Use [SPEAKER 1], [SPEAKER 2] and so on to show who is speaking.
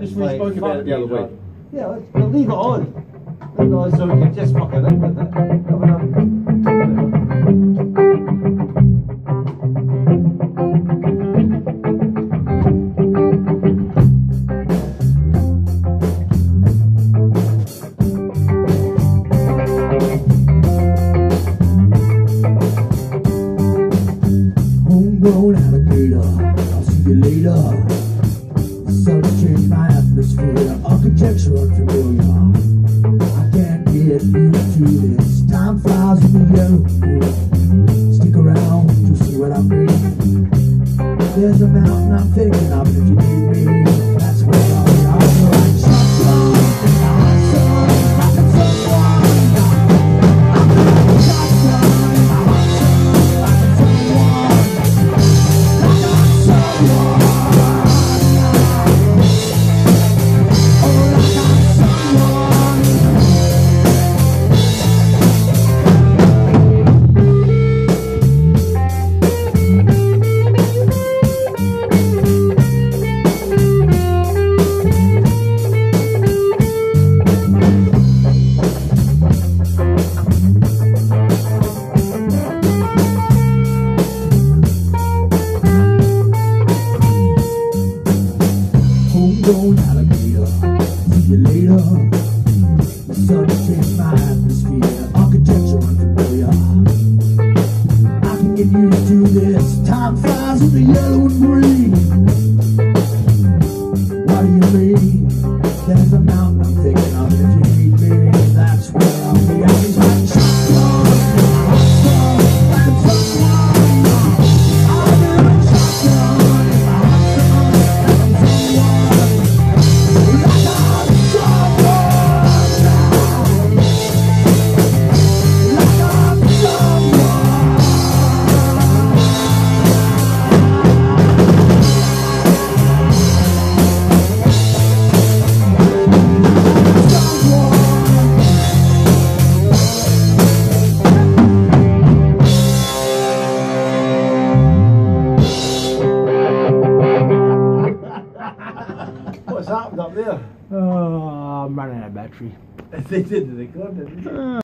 [SPEAKER 1] Just we spoke about it the other week.
[SPEAKER 2] Yeah, let's, we'll leave it on. Leave it on so we can just fuck it in with it. Have enough.
[SPEAKER 3] Homegrown alligator, Changed my atmosphere, architecture unfamiliar. I can't get used to this. Time flies in the yellow. Stick around to see what I mean. There's a mountain I'm thinking of, if you Homegrown alligator, see you later. The sun changed my atmosphere, architecture unfamiliar. I can get used to this. Time flies with the yellow and green.
[SPEAKER 2] Up there?
[SPEAKER 3] Oh, I'm running out of battery.
[SPEAKER 2] They did the record, didn't they?